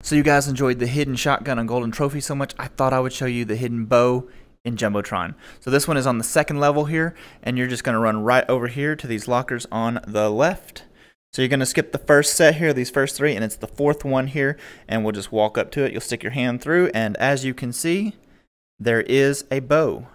So you guys enjoyed the hidden shotgun and golden trophy so much, I thought I would show you the hidden bow in Jumbotron. So this one is on the second level here, and you're just going to run right over here to these lockers on the left. So you're going to skip the first set here, these first three, and it's the fourth one here, and we'll just walk up to it. You'll stick your hand through, and as you can see, there is a bow.